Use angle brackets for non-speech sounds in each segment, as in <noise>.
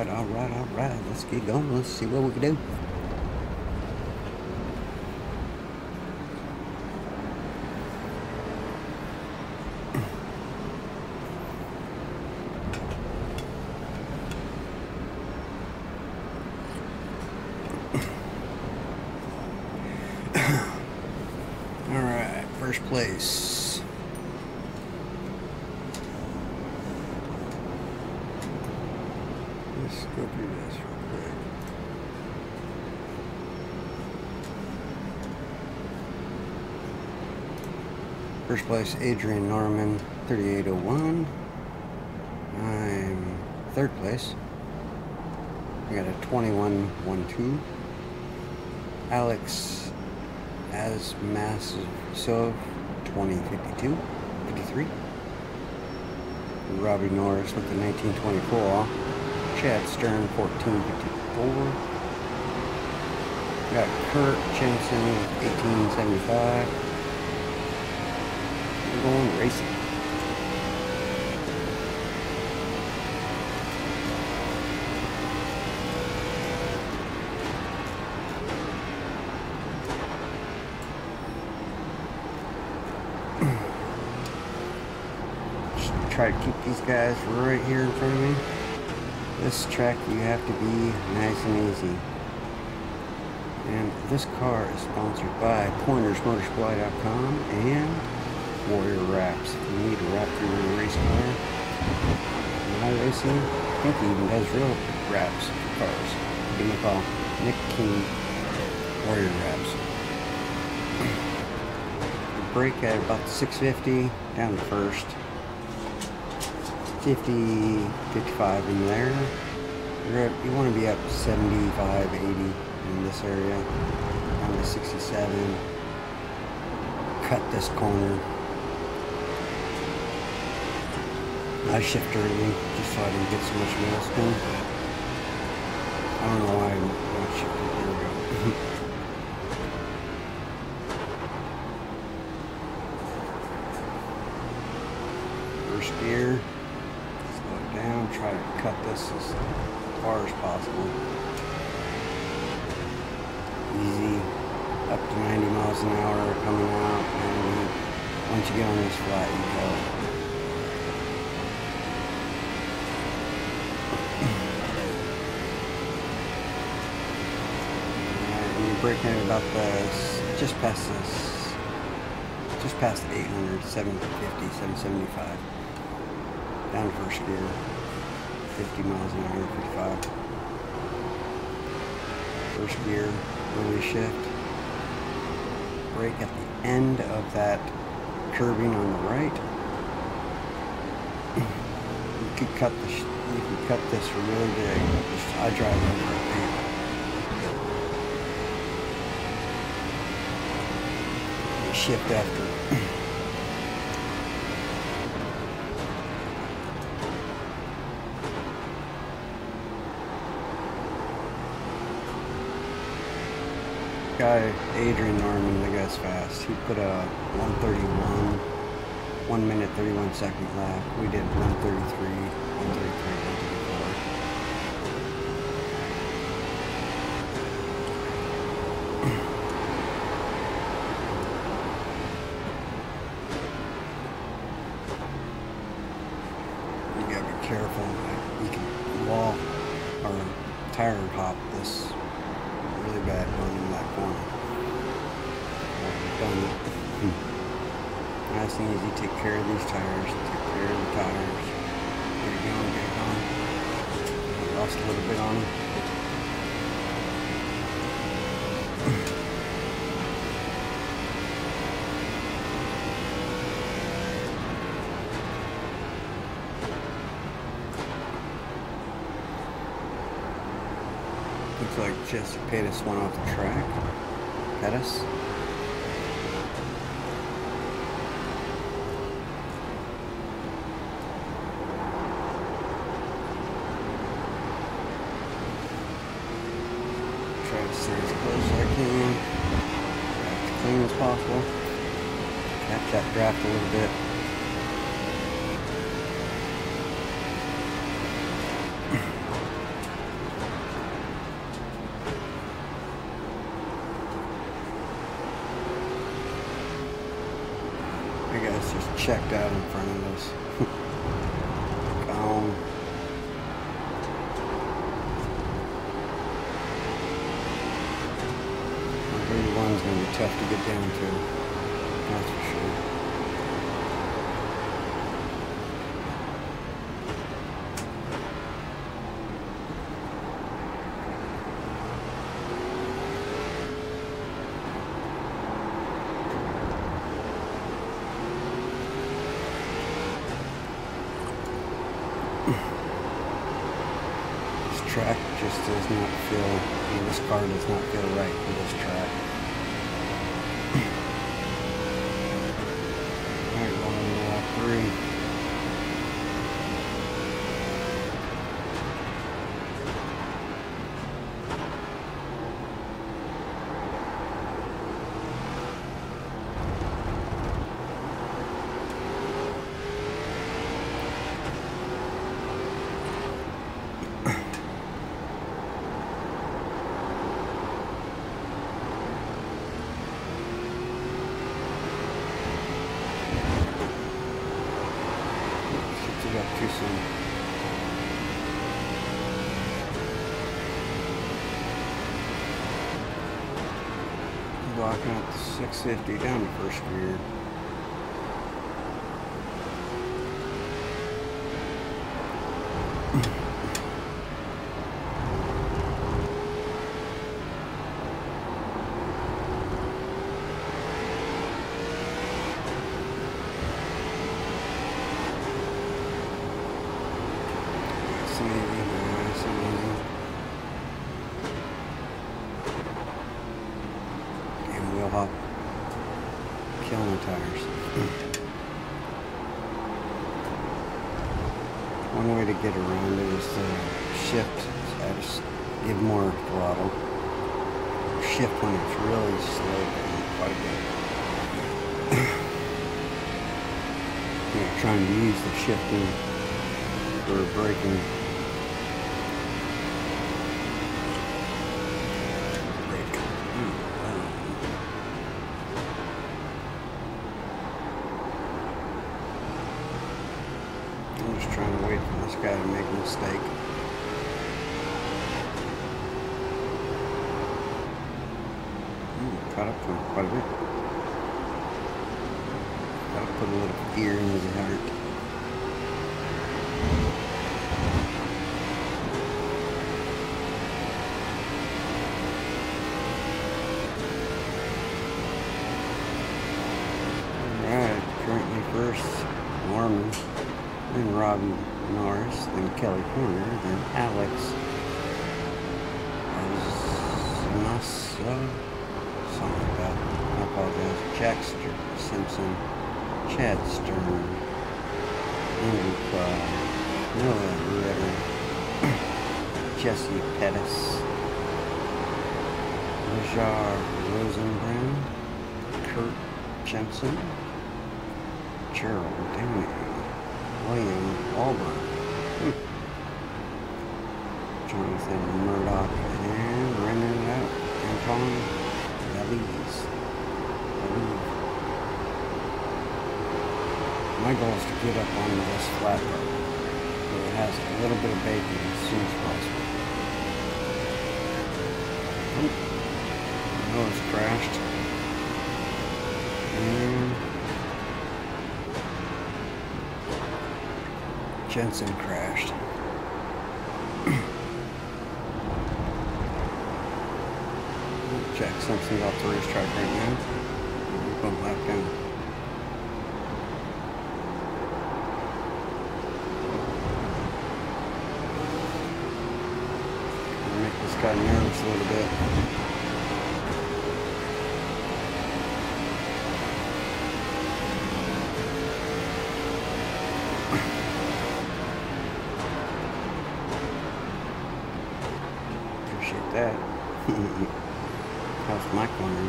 Alright, alright, alright. Let's get going. Let's see what we can do. Alright, first place. Let's go through this real quick. Place, Adrian Norman, 3801. I'm third place. I got a 2112. Alex Arzamasov, 2052, 53. Robby Norris with the 1924. Chad Stern, 1454. Got Kurt Jensen, 1875. Going racing. <clears throat> Try to keep these guys right here in front of me. This track you have to be nice and easy. And this car is sponsored by PoynorsMotorSupply.com and Warrior Wraps. If you need a wrap your race car, my racing, I think he even does real wraps for cars. Give me a call. Nick King, Warrior Wraps. <clears throat> Brake at about 650 down to first. 50, 55 in there. Up, you want to be up 75, 80 in this area. Down to 67. Cut this corner. I shift early just so I didn't get so much wheel spin. I don't know why I'm not shifting. There go. <laughs> First gear. Slow down. Try to cut this as far as possible. Easy. Up to 90 miles an hour coming out. And once you get on this flat, you go. About the, just past this, just past 800, 750, 775. Down first gear, 50 miles an hour, 55. First gear, early shift. Brake at the end of that curbing on the right. You could cut the, you could cut this really big. I drive over it now. You shift after. guy, Adrian Norman, the guy's fast. He put a 131, 1 minute 31 second lap. We did 133, 133, 134. You gotta be careful. You can wall or tire hop this really bad going in that corner. Done it. Hmm. Nice and easy. Take care of these tires. Take care of the tires. Get it going, get it going. I lost a little bit on them. Looks like Jesse Pettis went off the track. Pettis. Try to stay as close as I can. As clean as possible. Catch that draft a little bit. guy's just checked out um, in front of us. Gone. Thirty-one's gonna be tough to get down to. That's for sure. This track just does not feel, I mean, this car does not feel right for this track. Alright, going into lap three. Shifted it up too soon. Blocking up the 650 down the first gear. Nice and easy, nice and easy. And wheel hop. Killing the tires. One way to get around it is to shift. I just give more throttle. Shift when it's really slow down quite a bit. you know, trying to use the shifting for braking. Brake. Ooh, wow. I'm just trying to wait for this guy to make a mistake. Ooh, caught up to him quite a bit. Gotta put a little fear in his heart. Alright, currently first, Norman, then Robby Norris, then Kelly Poynor, then Alex Massa, something like that. I Simpson, Chad Stern, Andrew Clyde, Noah Ritter, <clears throat> Jesse Pettis, Rajar Rosenbrand, Kurt Jensen, Gerald Downey, William hmm, <laughs> Jonathan Murdoch, and out, Anton My goal is to get up on this flat road where it has a little bit of bacon as soon as possible. Oh, it's crashed. And Jensen crashed. <coughs> Jack Simpson's off the racetrack right now. Going lap down. Guy nervous a little bit. Appreciate that. <laughs> How's my corner?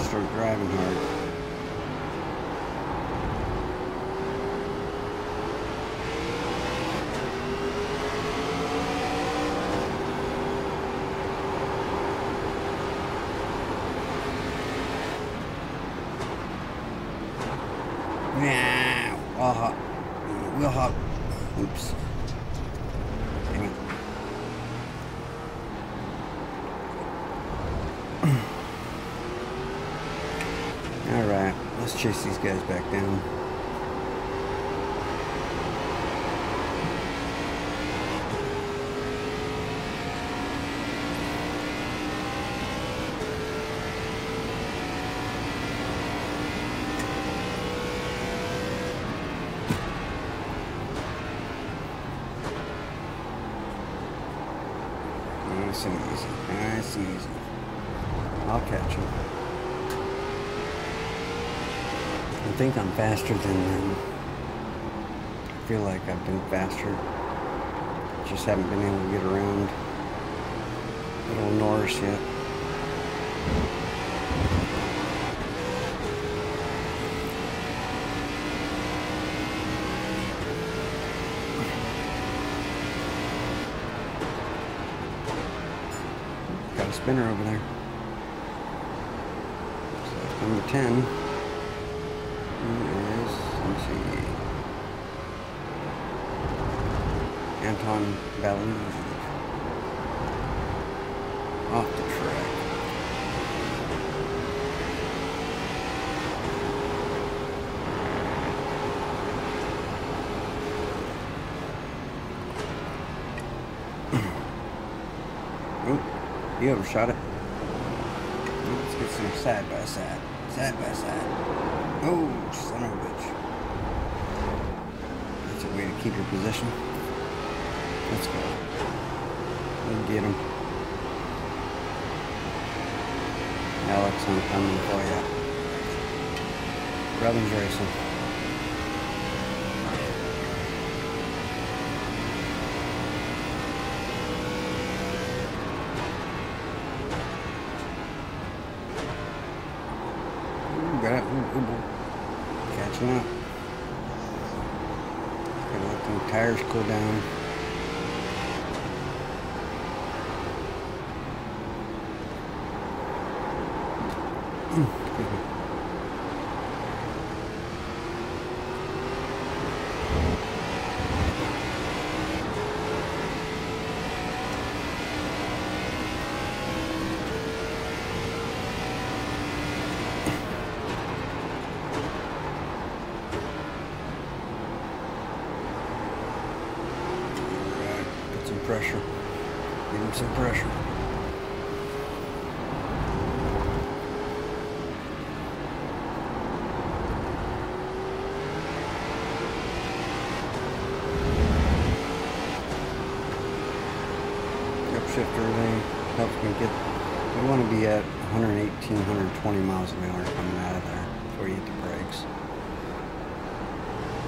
Start driving hard. Hop. Wheel hop. Oops. <clears throat> Alright, let's chase these guys back down. Nice and easy. Easy. I'll catch him. I think I'm faster than them. I feel like I've been faster. Just haven't been able to get around little Norris yet. Spinner over there. So number 10 is, let me see, Anton Ballou. Off the track. Oop, you ever shot it. Let's get some side by side. Side by side. Oh, son of a bitch. That's a way to keep your position. Let's go. We'll get him. Alex, I'm coming for you. Robbins Racing. Ooh, got it. Ooh, ooh, ooh. Catching up. Gotta let them tires cool down. Excuse me. Alright, Get some pressure. Give him some pressure. Upshifter thing helps me get. You want to be at 118, 120 miles an hour coming out of there before you hit the brakes.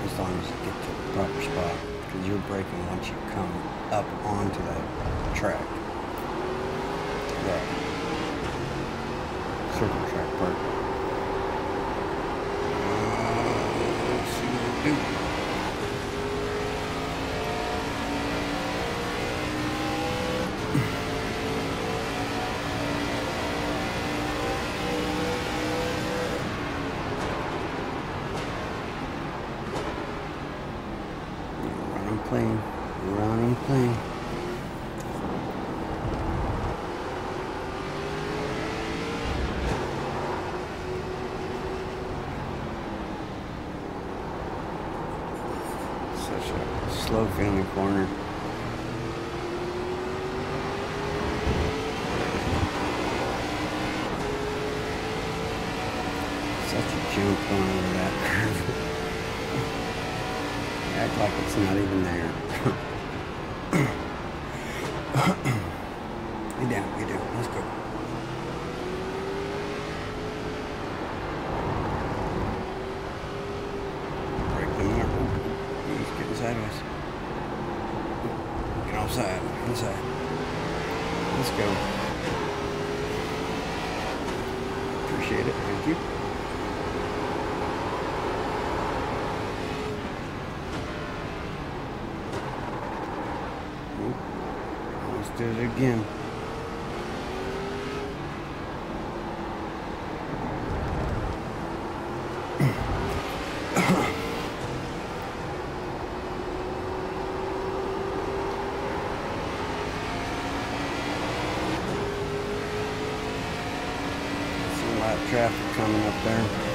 As long as you get to the proper spot, because you're braking once you come up onto that track. That circle track part. Uh, let's see what we. Run and clean. Run and clean. Such a slow feeling corner. Such a jump going over that curve. <laughs> Act like it's not even there. it again. <coughs> traffic coming up there.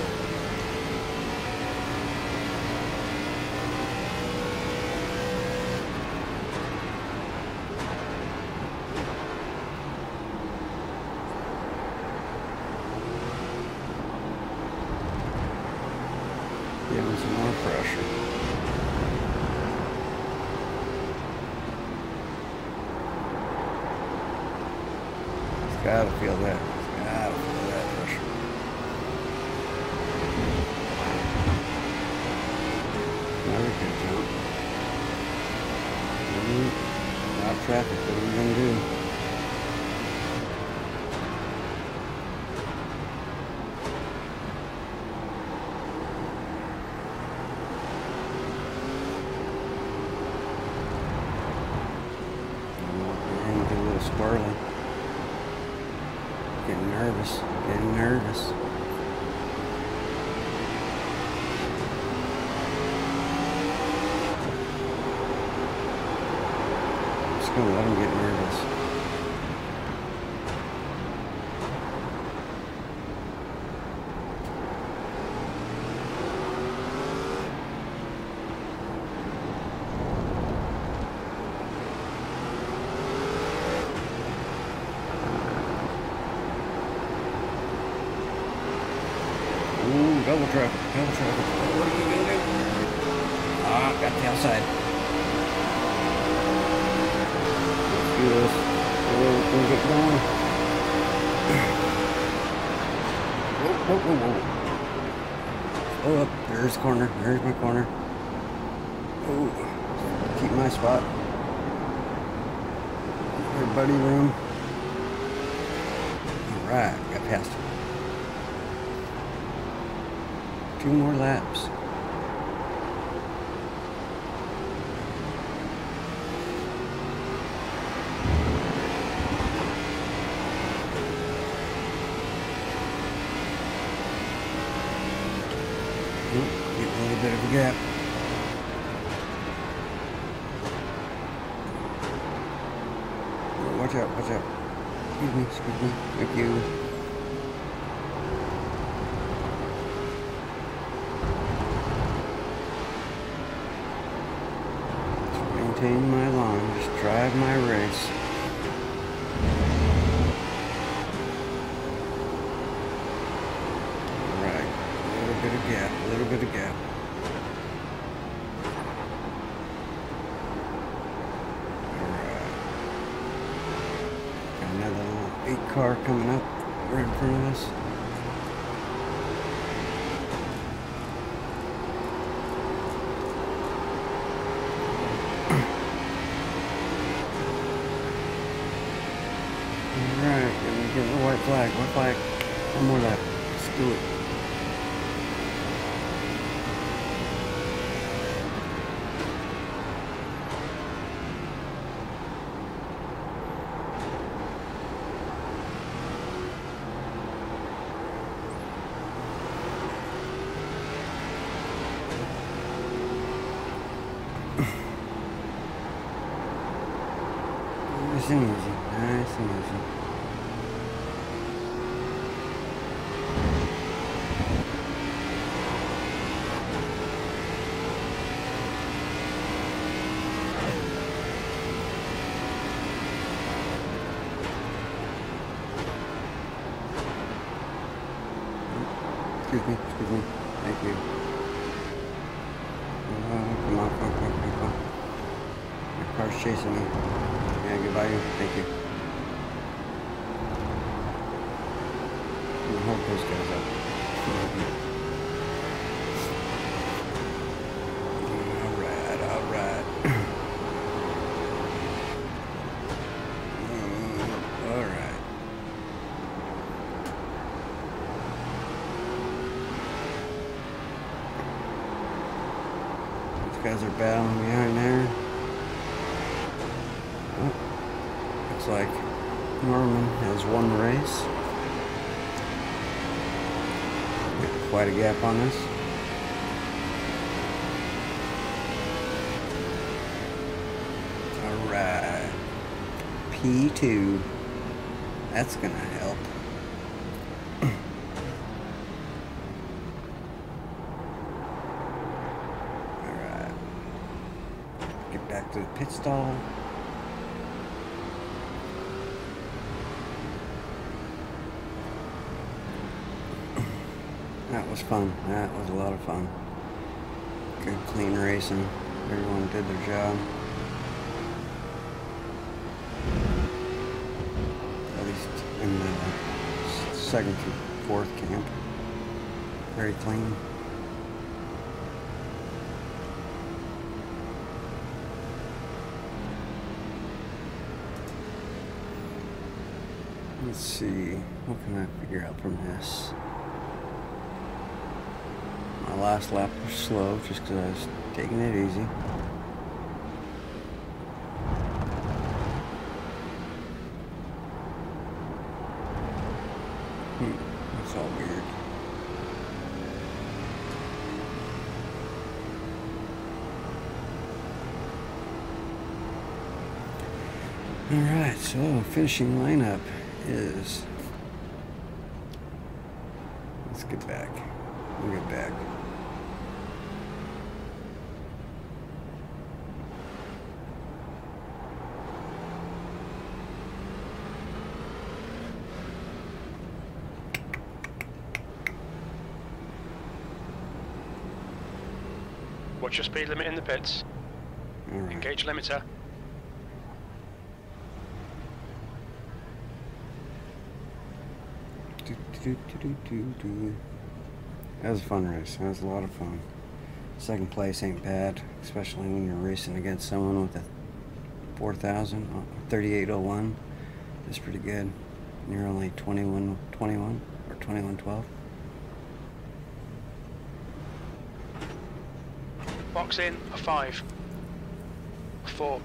Just gonna let him get nervous. Ooh, double traffic, double traffic. What are you gonna do? Ah, got the outside. Let's do this. Oh, we'll get going. Whoa, whoa, whoa, whoa. Oh, up. There's the corner. There's my corner. Oh, keep my spot. Everybody room. All right, got past him. Two more laps. Oop, Getting a little bit of a gap. Watch out, watch out. Excuse me, excuse me. Thank you. Just maintain my line, just drive my race. Alright, a little bit of gap, a little bit of gap. Alright. Got another little eight car coming up right in front of us. Alright, and we get the white flag. White flag. One more lap. Let's do it. Nice and easy. Nice and easy. Excuse me, excuse me. Thank you. Oh, come on, come on, come on, come on. My car's chasing me. Yeah, goodbye. Thank you. Hold those guys up. Alright, alright. <clears throat> Alright. These guys are battling behind there. looks like Norman has won the race. Quite a gap on this. Alright. P2. That's gonna help. Alright. Get back to the pit stall. Fun. That was a lot of fun. Good clean racing. Everyone did their job. At least in the second through fourth camp. Very clean. Let's see, what can I figure out from this? My last lap was slow just because I was taking it easy. Hmm, that's all weird. Alright, so finishing lineup is. Let's get back. We'll get back. Watch your speed limit in the pits. Right. Engage limiter. Do, do, do. That was a fun race. That was a lot of fun. Second place ain't bad, especially when you're racing against someone with a 4,000, uh, 3801. That's pretty good. And You're only 21, 21 or 2112. Box in a five, four,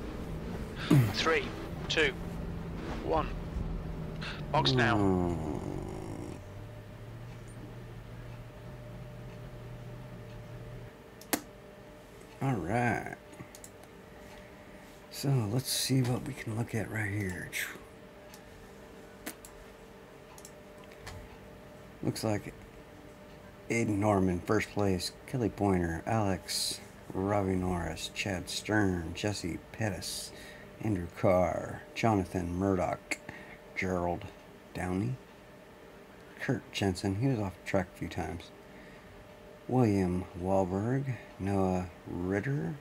three, two, one. Box now. All right. So let's see what we can look at right here. Looks like Aiden Norman, first place. Kelly Poynor, Alex, Robby Norris, Chad Stern, Jesse Pettis, Andrew Carr, Jonathan Murdoch, Gerald Downey, Kurt Jensen, he was off track a few times, William Wahlberg, Noah Ritter,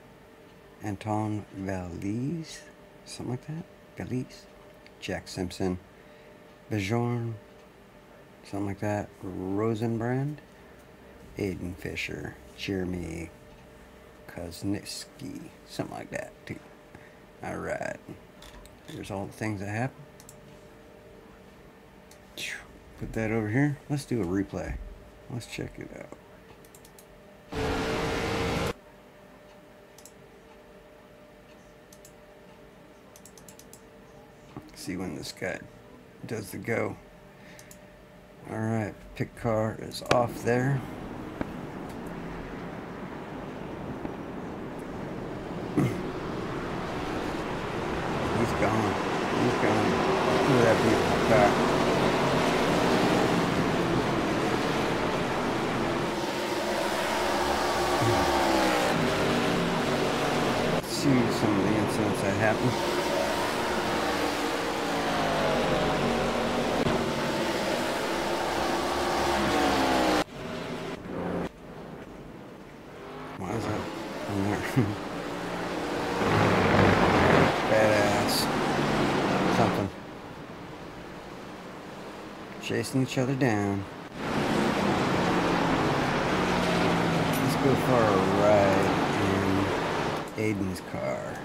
Anton Valise, something like that, Valise, Jack Simpson, Bjorn, something like that, Rosenbrand, Aiden Fisher, Jeremy Koznitsky, something like that too. All right, here's all the things that happened. Put that over here. Let's do a replay. Let's check it out. See when this guy does the go. Alright, pick car is off there. He's gone. He's gone. Look at that beautiful car. See some of the incidents that happened. Why is that on there? <laughs> Badass. Something. Chasing each other down. Let's go for a ride in Aiden's car.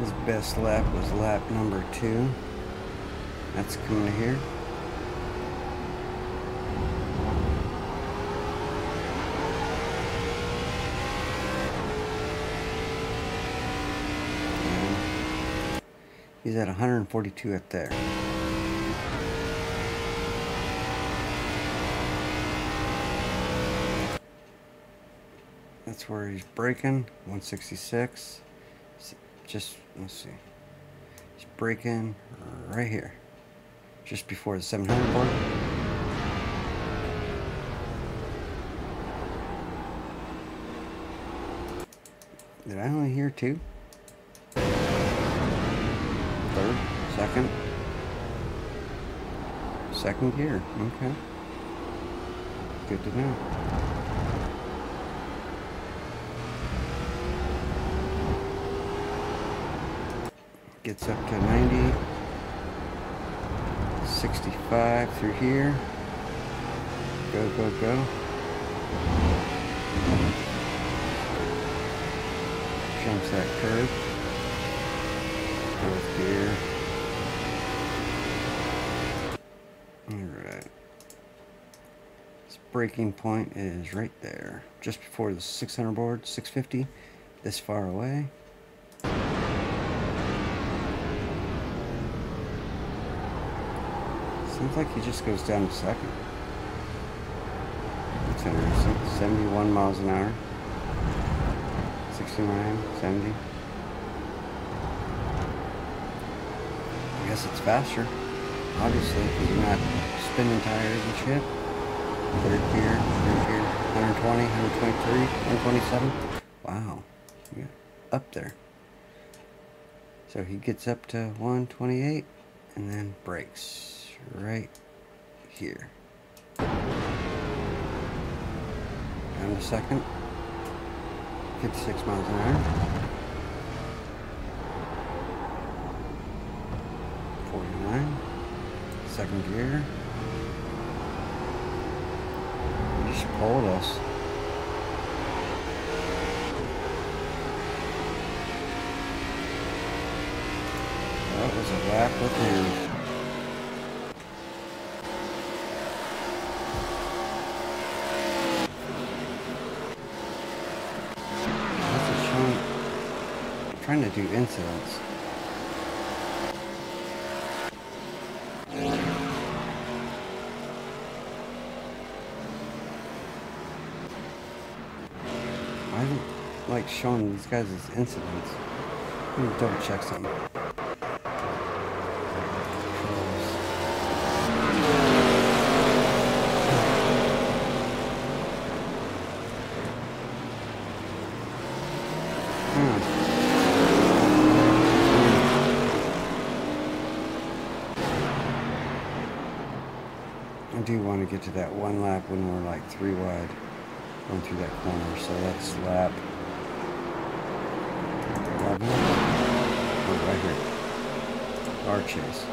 His best lap was lap number two. That's coming here. He's at 142 up there. Where he's braking. 166. Just, let's see. He's braking right here. Just before the 700 mark. Did I only hear two? Third, second, second gear. Okay. Good to know. Gets up to 90. 65 through here. Go, go, go. Jumps that curve. Fourth gear. Alright. This braking point is right there. Just before the 600 board, 650. This far away. Seems like he just goes down to second. It's interesting. 71 miles an hour. 69, 70. I guess it's faster. Obviously, because you're not spinning tires and shit. Third gear, third gear, 120, 123, 127. Wow. Yeah, up there. So he gets up to 128 and then brakes right here. Down a second. 56 miles an hour. 49. Second gear. Just pulled us. That was a lap with him. Trying to do incidents. I don't like showing these guys as incidents. Let me double check something. do want to that one lap when we're like three wide going through that corner. So that's lap 11. Oh, right here. Our chase.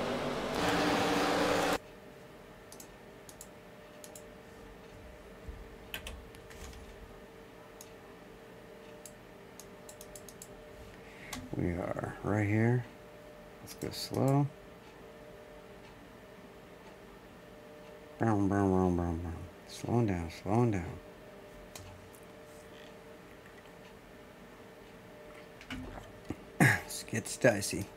We are right here. Let's go slow. Brown, brown, brown, brown, brown. Slowing down, slowing down. this gets dicey.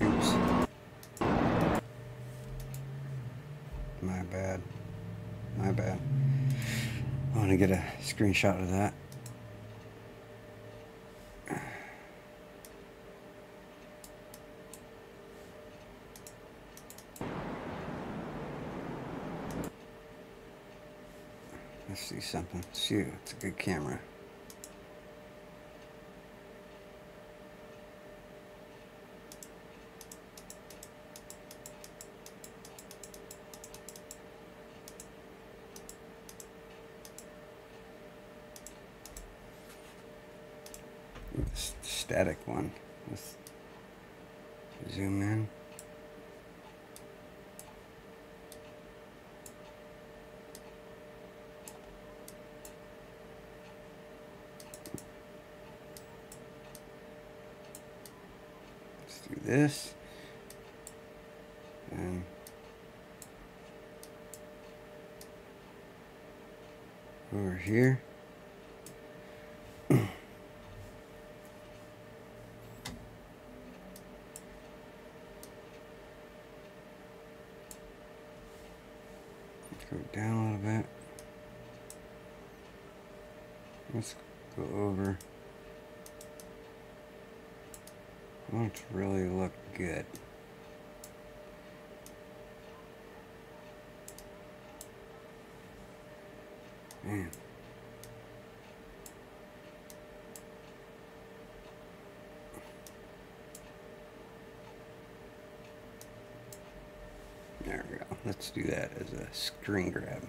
Oops. My bad. My bad. I want to get a screenshot of that. Let's see something. Shoot, it's a good camera. static one. Let's zoom in. Do this. And over here. go down a little bit. Let's go over. Won't really look good. Man. There we go. Let's do that as a screen grab.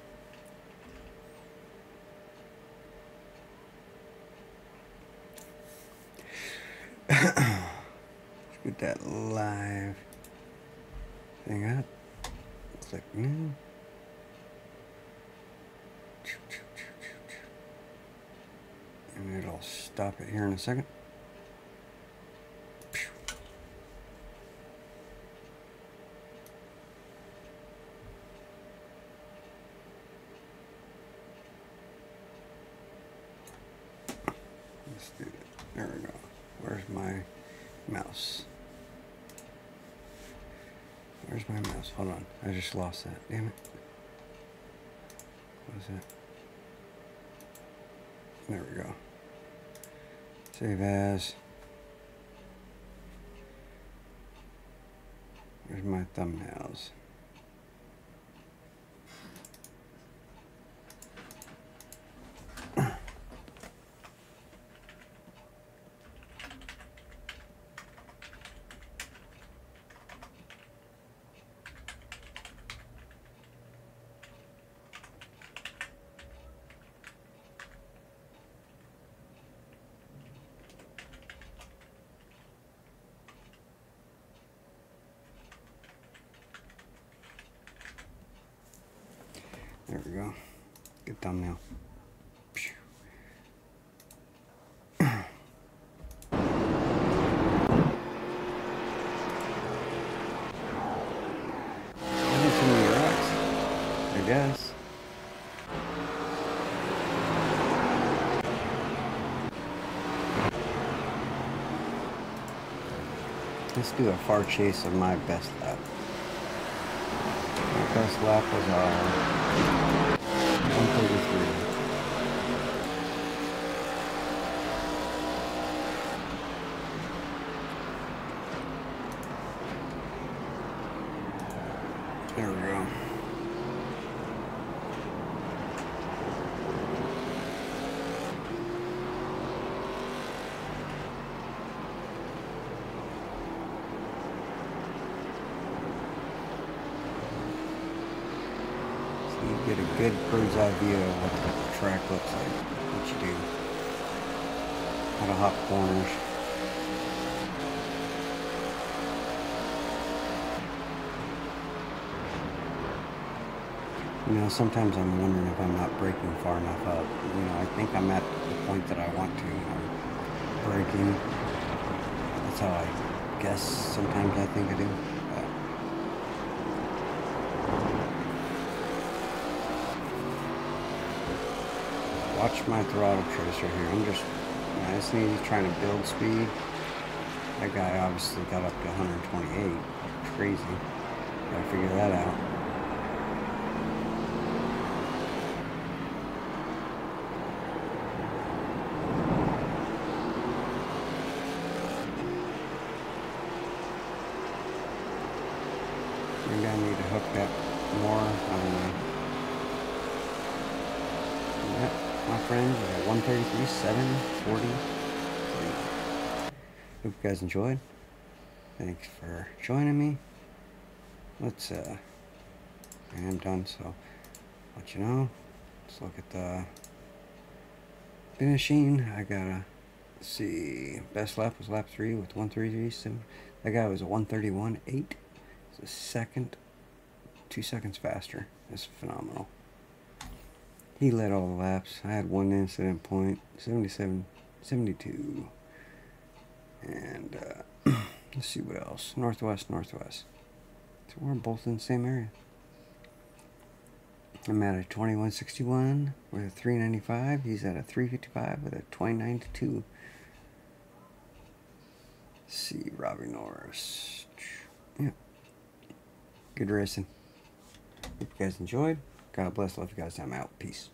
<clears throat> Let's that live thing up. Click new. And it'll stop it here in a second. Let's do it. There we go. Where's my mouse? Where's my mouse? Hold on. I just lost that. Damn it. What is that? There we go. Save as. Where's my thumbnails? There we go. Good thumbnail. Guess. Let's do a far chase of my best lap. My best lap was uh, 133. There we go. So you get a good bird's eye view of what the track looks like, what you do. How to hop corners. You know, sometimes I'm wondering if I'm not braking far enough up. You know, I think I'm at the point that I want to. I'm braking. That's how I guess sometimes I think I do. Watch my throttle tracer here. I'm just nice and easy trying to build speed. That guy obviously got up to 128. Crazy. Gotta figure that out. Maybe I need to hook that more. I don't my friends, we got 133, 7, 40. Hope you guys enjoyed. Thanks for joining me. Let's, uh, I am done, so let you know. Let's look at the finishing. I gotta see. Best lap was lap 3 with 133. So that guy was a 131, 8. It's a second, two seconds faster. It's phenomenal. He led all the laps. I had one incident point, 77, 72. And uh, <clears throat> let's see what else. Northwest, Northwest. So we're both in the same area. I'm at a 2161 with a 395. He's at a 355 with a 292. Let's see, Robby Norris. Yeah. Good racing. Hope you guys enjoyed. God bless. Love you guys. I'm out. Peace.